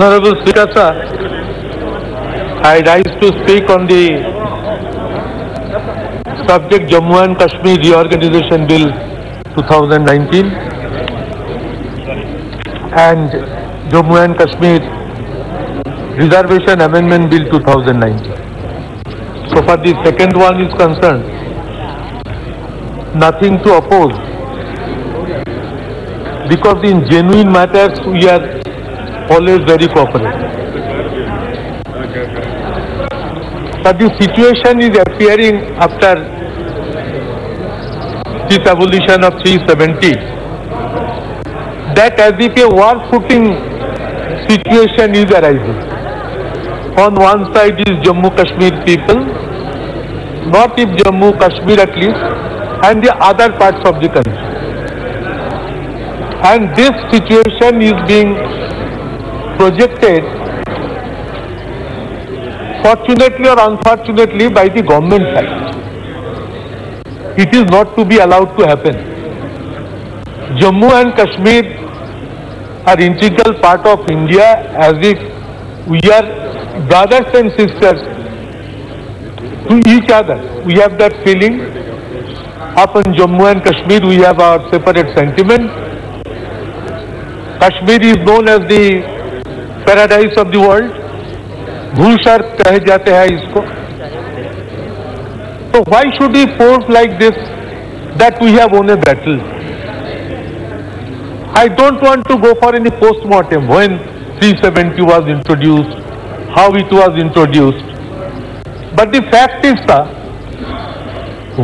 Honorable Speaker, sir, I rise to speak on the subject Jammu and Kashmir Reorganization Bill 2019 and Jammu and Kashmir Reservation Amendment Bill 2019. So far the second one is concerned, nothing to oppose because in genuine matters we are always very cooperative. But the situation is appearing after this abolition of 370 that as if a war footing situation is arising. On one side is Jammu Kashmir people, not if Jammu Kashmir at least, and the other parts of the country. And this situation is being projected, fortunately or unfortunately, by the government side. It is not to be allowed to happen. Jammu and Kashmir are integral part of India as if we are brothers and sisters to each other. We have that feeling. Up in Jammu and Kashmir, we have our separate sentiment. Kashmir is known as the paradise of the world भूसर कह जाते हैं इसको तो why should you force like this that we have won a battle I don't want to go for any postmortem when three seventy was introduced how it was introduced but the fact is the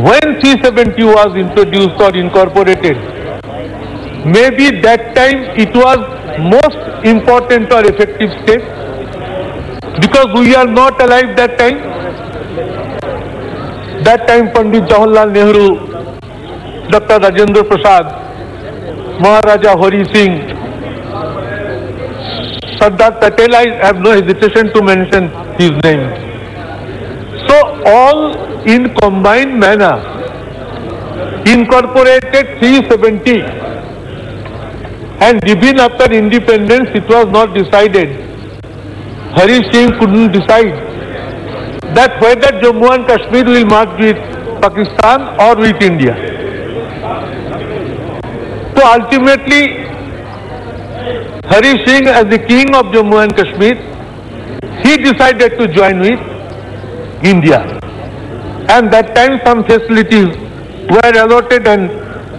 when three seventy was introduced और incorporated Maybe that time it was most important or effective step, because we are not alive that time. That time Pandit Jawaharlal Nehru, Dr. Rajendra Prasad, Maharaja Hari Singh, Sardar Patel, I have no hesitation to mention his name. So all in combined manner incorporated 370 and even after independence, it was not decided. Hari Singh couldn't decide that whether Jammu and Kashmir will merge with Pakistan or with India. So ultimately, Hari Singh as the king of Jammu and Kashmir, he decided to join with India. And that time some facilities were allotted and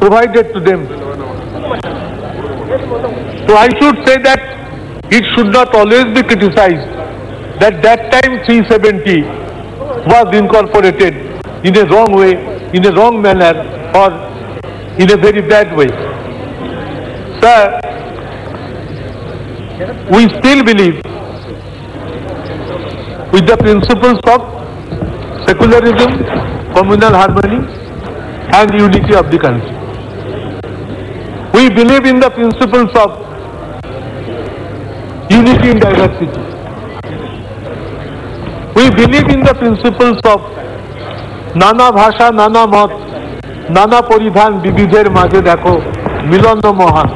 provided to them so I should say that it should not always be criticized that that time 370 was incorporated in a wrong way, in a wrong manner or in a very bad way. Sir, we still believe with the principles of secularism, communal harmony and unity of the country. We believe in the principles of unity in diversity. We believe in the principles of নানা ভাষা নানা মত নানা পরিধান বিবিধের মাঝে দেখো মিলন মহান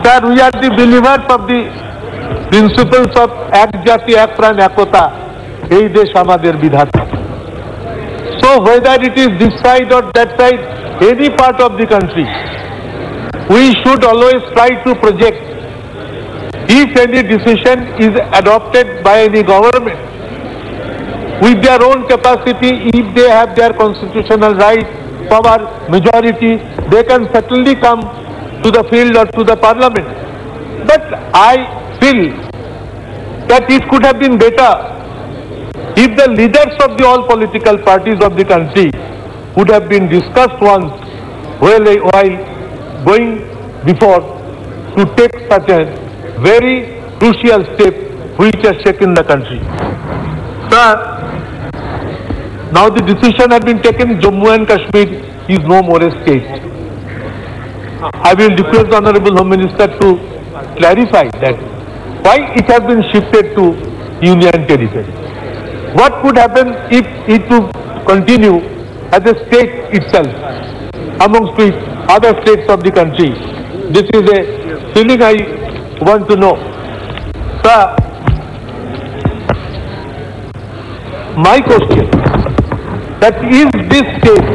sir we are the believers of the principles of এক জাতি এক প্রাণ একতা এই দেশ আমাদের বিধাতা so whether it is this side or that side any part of the country, we should always try to project if any decision is adopted by any government with their own capacity, if they have their constitutional right, power, majority, they can certainly come to the field or to the parliament. But I feel that it could have been better if the leaders of the all political parties of the country would have been discussed once while, while going before to take such a very crucial step which has shaken the country. Sir, now the decision has been taken, Jammu and Kashmir is no more a state. I will request the Honorable Home Minister to clarify that why it has been shifted to Union Territory. What could happen if it would continue at the state itself, amongst the other states of the country. This is a feeling I want to know. Sir, my question, that if this state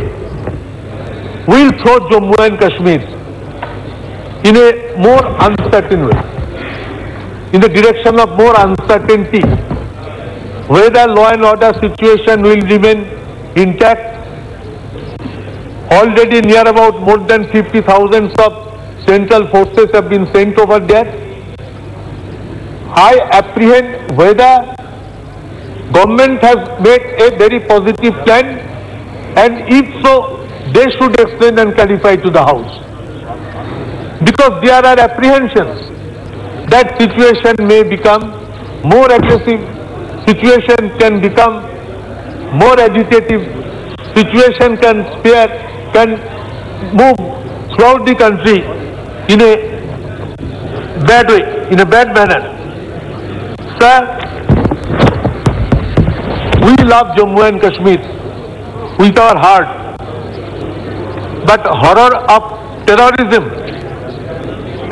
will throw Jammu and Kashmir in a more uncertain way, in the direction of more uncertainty, whether law and order situation will remain intact Already near about more than 50,000 of central forces have been sent over there. I apprehend whether government has made a very positive plan and if so, they should explain and clarify to the House. Because there are apprehensions that situation may become more aggressive, situation can become more agitative, situation can spare can move throughout the country in a bad way, in a bad manner. Sir, we love Jammu and Kashmir with our heart. But horror of terrorism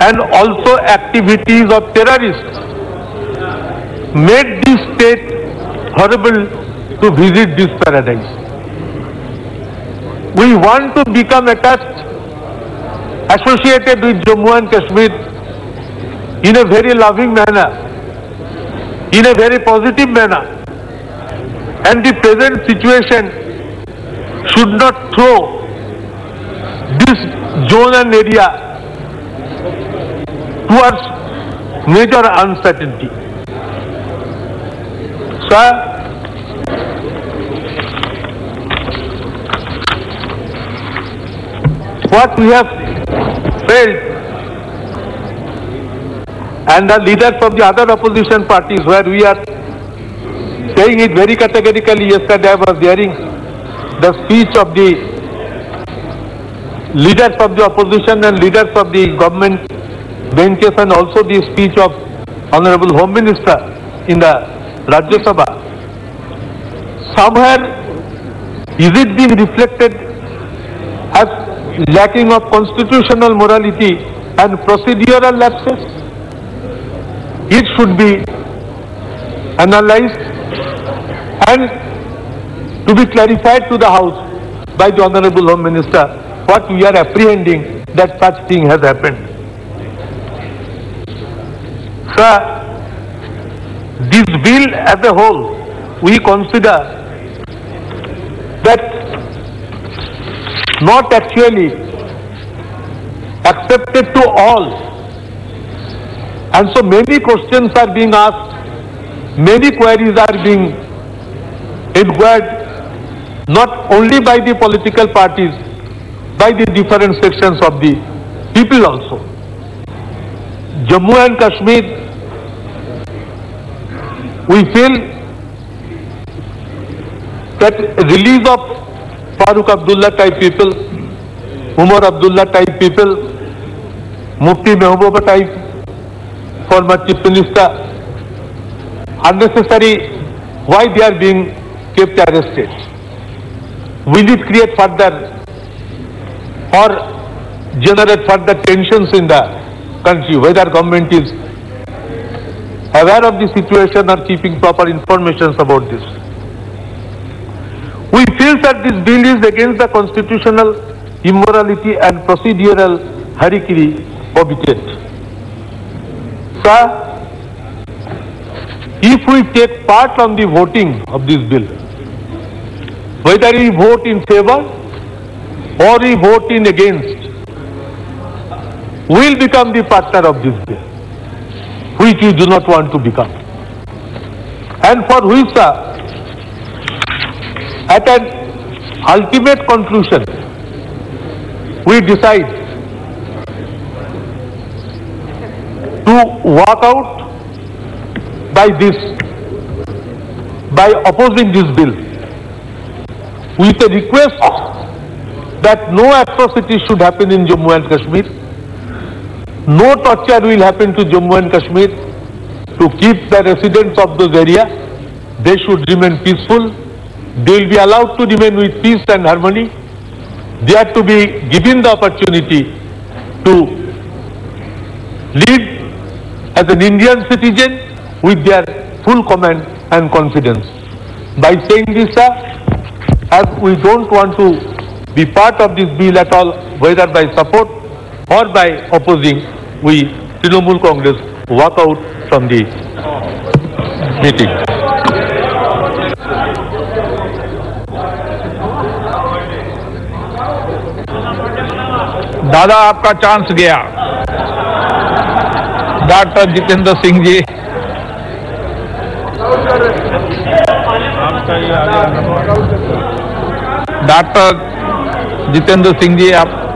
and also activities of terrorists made this state horrible to visit this paradise. We want to become attached, associated with Jammu and Kashmir in a very loving manner, in a very positive manner. And the present situation should not throw this zone and area towards major uncertainty. Sir, what we have failed and the leaders of the other opposition parties where we are saying it very categorically yesterday I was hearing the speech of the leaders of the opposition and leaders of the government benches and also the speech of Honorable Home Minister in the Rajya Sabha. Somewhere is it being reflected lacking of constitutional morality and procedural lapses. It should be analyzed and to be clarified to the House by the Honorable Home Minister what we are apprehending that such thing has happened. Sir, this bill as a whole we consider not actually accepted to all. And so many questions are being asked, many queries are being inquired, not only by the political parties, by the different sections of the people also. Jammu and Kashmir, we feel that release of Farooq Abdullah type people, Umar Abdullah type people, Mufti Mehbooba type, former Chief Minister, unnecessary, why they are being kept arrested? Will it create further or generate further tensions in the country, whether government is aware of the situation or keeping proper information about this? feels that this bill is against the constitutional immorality and procedural harikiri of Sir, if we take part on the voting of this bill, whether we vote in favor or we vote in against, will become the partner of this bill, which we do not want to become. And for which, sir, at an ultimate conclusion, we decide to walk out by this, by opposing this bill, with a request that no atrocity should happen in Jammu and Kashmir, no torture will happen to Jammu and Kashmir, to keep the residents of those area, they should remain peaceful, they will be allowed to remain with peace and harmony. They are to be given the opportunity to live as an Indian citizen with their full command and confidence. By saying this, sir, as we don't want to be part of this bill at all, whether by support or by opposing, we Trinamool Congress walk out from the meeting. दादा आपका chance गया doctor Jitendra Singh ji doctor Jitendra Singh ji आप